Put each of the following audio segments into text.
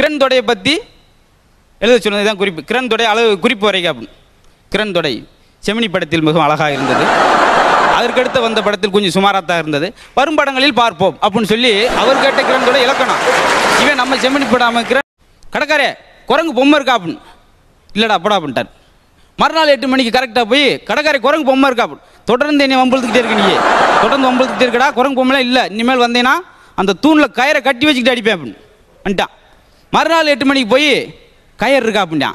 கிரண் தொடையை பற்றி எழுத சொன்னது தான் குறிப்பு. கிரண் தொடை அளவு குறிப்பு வரைக்கும் அப்படின்னு கிரண் தொடை செமினி படத்தில் மிகவும் அழகாக இருந்தது. அதற்கடுத்து வந்த படத்தில் கொஞ்சம் சுமாராத்தாக இருந்தது. வரும் படங்களில் பார்ப்போம் அப்படின்னு சொல்லி அவர் கேட்ட கிரண் தொடை இலக்கணம். இவன் நம்ம செமினி படாம கிரண் கடைக்காரே குரங்கு பொம்மை இருக்கா அப்படின்னு. இல்லைடா அப்படா அப்படின்ட்டார். மறுநாள் எட்டு மணிக்கு கரெக்டாக போய் கடைக்காரை குரங்கு பொம்மை இருக்கா அப்படின்னு. தொடர்ந்து என்னை வம்பழுத்துக்கிட்டே இருக்க நீ தொடர்ந்து வம்பழுத்துக்கிட்டே இருக்கடா குரங்கு பொம்மைலாம் இல்லை. இனிமேல் வந்தேன்னா அந்த தூணில் கயிறை கட்டி வச்சுக்கிட்டு அடிப்பேன் அப்படின்னு. வந்துட்டான். மறுநாள் எட்டு மணிக்கு போய் கயிறு இருக்கா அப்படின்னா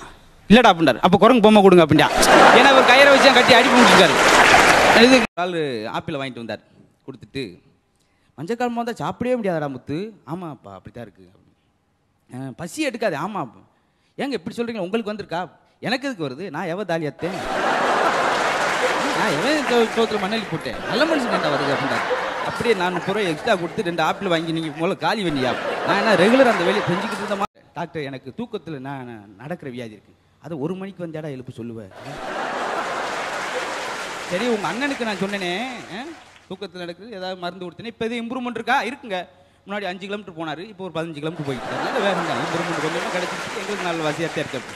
இல்லடா அப்படின்றார் அப்போ குரங்கு பொம்மை கொடுங்க அப்படின்னா ஏன்னா அவர் கயிறை வச்சு கட்டி அடிப்பு முடிச்சிருக்காரு. இது ஆள் ஆப்பிள் வாங்கிட்டு வந்தார். கொடுத்துட்டு மஞ்சக்கால் வந்தால் சாப்பிடவே முடியாதடா முத்து. ஆமாப்பா அப்படி தான் இருக்குது பசி எடுக்காது. ஆமாம் ஏங்க இப்படி சொல்கிறீங்க உங்களுக்கு வந்திருக்கா? எனக்கு எதுக்கு வருது? நான் எவ தாலியாத்தேன் நான் எவன் சோத்துல மண்ணலி போட்டேன்? நல்ல மனுஷன் கண்டா வருது அப்படின்னா அப்படியே நான் முப்பது ரூபாய் எக்ஸ்ட்ரா கொடுத்து ரெண்டு ஆப்பிள் வாங்கி நீங்கள் முதல்ல காலி பண்ணியா? நான் என்ன ரெகுலர் அந்த வேலையை செஞ்சுக்கிட்டு இருந்த மாதிரி டாக்டர் எனக்கு தூக்கத்தில் நான் நடக்கிற வியாதி இருக்கு. அதை ஒரு மணிக்கு வந்தாடா எழுப்பு சொல்லுவேன் சரி உங்கள் அண்ணனுக்கு நான் சொன்னேனே தூக்கத்தில் நடக்குது ஏதாவது மருந்து கொடுத்தேனே இப்போ எதுவும் இம்ப்ரூவ்மெண்ட் இருக்கா? இருக்குங்க. முன்னாடி அஞ்சு கிலோமீட்டர் போனார் இப்போ ஒரு பதினஞ்சு கிலோமீட்டர் போயிட்டு இருக்காரு வேகம் தான் இம்ப்ரூவ்மெண்ட் கொஞ்சமாக கிடச்சிருக்கு எங்களுக்கு நல்ல வசதியாக இருக்கு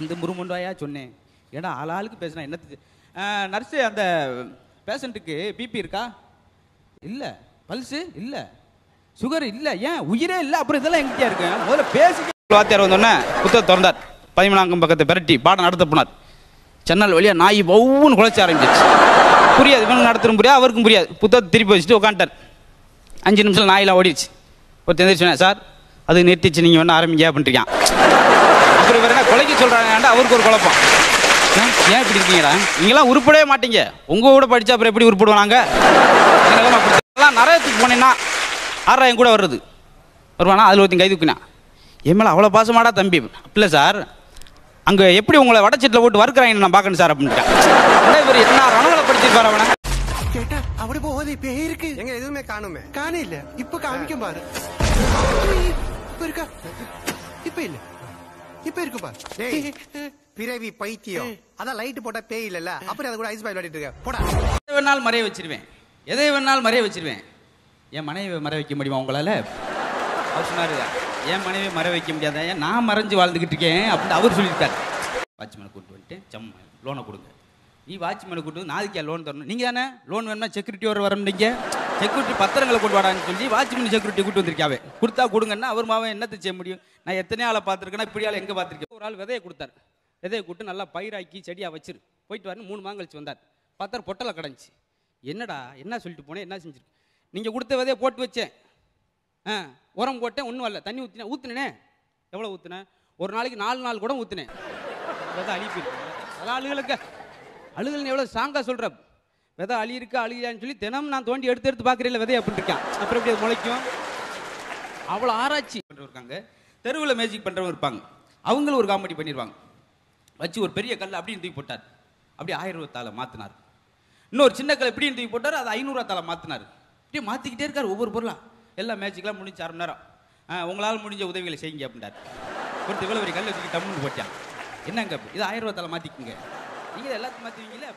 இந்த இம்ப்ரூவ்மெண்ட் வாயா சொன்னேன். ஏன்னா ஆள் ஆளுக்கு பேசினா என்னத்துக்கு நர்ஸு அந்த பேஷண்ட்டுக்கு பிபி இருக்கா? இல்லை. பல்ஸு? இல்லை. சுகர் இல்லை ஏன்? உயிரே இல்லை அப்புறம் இதெல்லாம் எங்கிட்டே இருக்கு? முதல்ல பேசி வாத்தியார் வந்தோடனே புத்தகம் திறந்தார். பதிமூணாங்கம் பக்கத்தை பெரட்டி பாடம் நடத்த போனார். சென்னல் வழியா நாய் ஒவ்வொன்று குலைச்ச ஆரம்பிச்சிச்சு புரியாது இவனுக்கு நடத்தும் புரியாது அவருக்கும் புரியாது. புத்தகத்தை திருப்பி வச்சுட்டு உட்காந்துட்டார் அஞ்சு நிமிஷம் நாயெல்லாம் ஓடிடுச்சு. ஒரு எந்திரிச்சு சார் அது நிறுத்திச்சு நீங்கள் ஒன்று ஆரம்பிங்க அப்படின்ட்டுருக்கான் அப்புறம் இவர் என்ன கொலைக்கு சொல்கிறாங்க அவருக்கு ஒரு குழப்பம். ஏன் ஏன் இப்படி இருக்கீங்கடா? நீங்களாம் உருப்படவே மாட்டீங்க. உங்கள் கூட படித்தா அப்புறம் எப்படி உருப்படுவாங்க நாங்கள் போனீங்கன்னா ஆறா என் கூட வருது வருவானா? அதில் ஒருத்தன் கை தூக்கினா. என் மேலே அவ்வளோ பாசமாடா தம்பி. இல்லை சார். அங்கே எப்படி உங்களை வடச்சீட்டில் போட்டு வறுக்கிறாங்க நான் பார்க்கணும் சார் அப்படின்ட்டான் இவர் என்ன ரணவலை படிச்சிருப்பார் அவனை ചേട്ടാ അവിടെ പോവാതെ പേർക്ക് എങ്ങനെ ഇതുമേ കാണുമേ കാണില്ല ഇപ്പൊ കാണിക്കാൻ പാറ് இப்ப இல்ல. இப்ப ഇരിക്കും പാ பிறவி பைத்தியம். அதான் லைட் போட்டா பேய் இல்லல்ல. அப்புறம் அது கூட ஐஸ் பாயில் விளையாடிட்டு இருக்க. போடா. எதை வேணாலும் மறைய வச்சிருவேன். எதை வேணாலும் மறைய வச்சிருவேன். என் மனைவியை மறை வைக்க முடியுமா உங்களால்? அவர் சொன்னார் என் மனைவியை மறை வைக்க முடியாத? ஏன் நான் மறைஞ்சு வாழ்ந்துக்கிட்டு இருக்கேன் அப்படின்னு அவர் சொல்லியிருக்காரு. வாட்ச்மேனை கூட்டு வந்துட்டு சம்ம லோனை கொடுங்க. நீ வாட்ச்மேனை கூட்டு வந்து நாளைக்கே லோன் தரணும். நீங்கள் தானே? லோன் வேணும்னா செக்யூரிட்டி வர வரணுங்க செக்யூரிட்டி பத்திரங்களை கொண்டு வாடான்னு சொல்லி வாட்ச்மேன் செக்யூரிட்டி கூட்டு வந்திருக்காவே கொடுத்தா கொடுங்கன்னா அவர் மாவன் என்னத்தை செய்ய முடியும்? நான் எத்தனை ஆளை பார்த்துருக்கேன்னா இப்படி ஆள் எங்கே பார்த்துருக்கேன்? ஒரு ஆள் விதையை கொடுத்தார். விதையை கூட்டு நல்லா பயிராக்கி செடியாக வச்சிரு. போயிட்டு வரணும் மூணு மாங்கழிச்சு வந்தார். பார்த்தார் பொட்டலை கடைஞ்சி என்னடா என்ன சொல்லிட்டு போனேன் என்ன செஞ்சிருக்கு? நீங்கள் கொடுத்த விதையை போட்டு வச்சேன். ஆ உரம் போட்டேன் ஒன்றும் வரல. தண்ணி ஊற்றினேன் ஊற்றுனேனே எவ்வளோ ஊற்றுனேன் ஒரு நாளைக்கு நாலு நாள் கூட ஊற்றுனேன் விதை அழிப்பு அதான் அழுகலுக்கு அழுகல் எவ்வளோ ஸ்ட்ராங்காக சொல்கிற விதை அழியிருக்கா அழியான்னு சொல்லி தினம் நான் தோண்டி எடுத்து எடுத்து பார்க்குறேன் விதை அப்படின்னு இருக்கேன். அப்புறம் எப்படி அது முளைக்கும்? அவ்வளோ ஆராய்ச்சி பண்ணுறவங்க இருக்காங்க. தெருவில் மேஜிக் பண்ணுறவங்க இருப்பாங்க. அவங்களும் ஒரு காமெடி பண்ணிடுவாங்க வச்சு ஒரு பெரிய கல் அப்படின்னு தூக்கி போட்டார். அப்படியே ஆயிரம் ரூபாத்தால மாற்றினார் இன்னொரு சின்ன கல் இப்படின்னு தூக்கி போட்டார் அது ஐநூறுரூவா தாளை மாற்றினார் இப்படியே மாற்றிக்கிட்டே இருக்கார் ஒவ்வொரு பொருளாக எல்லாம் மேஜிக்லாம் முடிஞ்சு அரை மணி நேரம். ஆ, உங்களால் முடிஞ்ச உதவிகளை செய்யுங்க அப்படின்றார். ஒருத்தர் இவ்வளோ ஒரு கல் வச்சுக்கிட்டு டம்முன்னு போட்டான் என்னங்க இது ஆயிரம் ரூபா தலை மாற்றிக்குங்க நீங்கள் எல்லாத்தையும் மாற்றுவீங்களே